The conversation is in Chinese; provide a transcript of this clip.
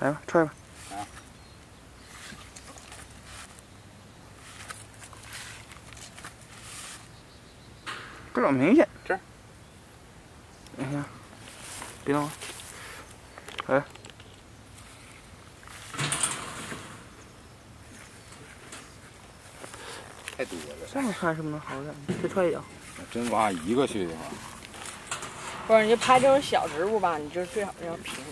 来吧，踹吧。不老明显，这儿。你看，别动。哎。太多了。这样看是不是能好点？再踹一脚。真挖一个去的话。不是，你就拍这种小植物吧，你就最好要平。